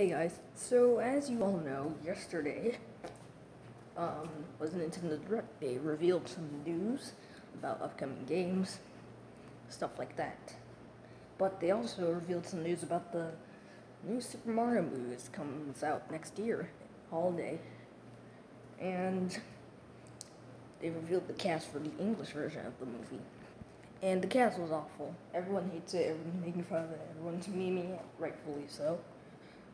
Hey guys, so as you all know, yesterday um, was Nintendo Direct. They revealed some news about upcoming games, stuff like that. But they also revealed some news about the new Super Mario movie that comes out next year, holiday. And they revealed the cast for the English version of the movie. And the cast was awful. Everyone hates it, everyone's making fun of it, everyone's memeing it, rightfully so.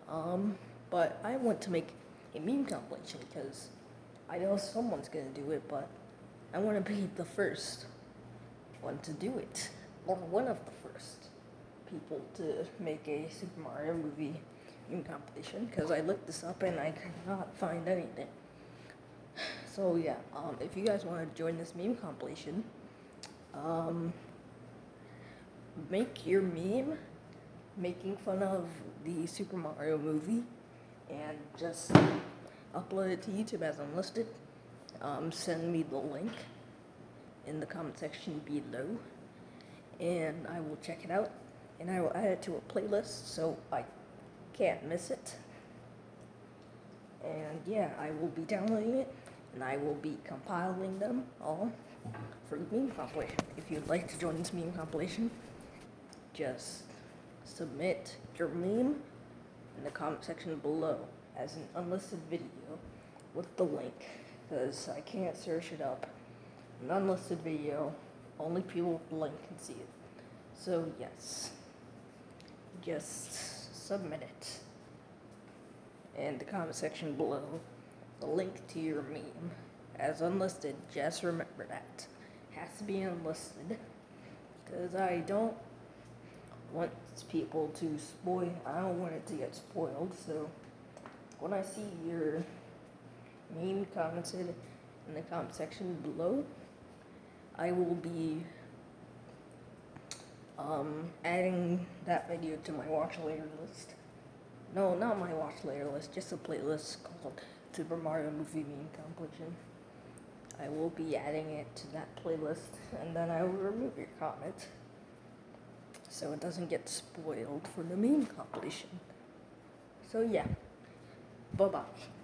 Um, but I want to make a meme compilation because I know someone's gonna do it, but I want to be the first one to do it, or one of the first people to make a Super Mario movie meme compilation. Because I looked this up and I could not find anything. So yeah, um, if you guys want to join this meme compilation, um, make your meme making fun of the Super Mario movie and just upload it to YouTube as unlisted. Um, send me the link in the comment section below and I will check it out and I will add it to a playlist so I can't miss it. And yeah, I will be downloading it and I will be compiling them all for the meme compilation. If you'd like to join this meme compilation, just submit your meme in the comment section below as an unlisted video with the link because I can't search it up. An unlisted video, only people with the link can see it. So yes, just submit it in the comment section below the link to your meme as unlisted. Just remember that. Has to be unlisted because I don't want people to spoil. I don't want it to get spoiled. So when I see your meme commented in the comment section below, I will be um, adding that video to my watch later list. No, not my watch later list, just a playlist called Super Mario Movie Meme Compilation. I will be adding it to that playlist, and then I will remove your comment so it doesn't get spoiled for the main compilation. So yeah, bye bye.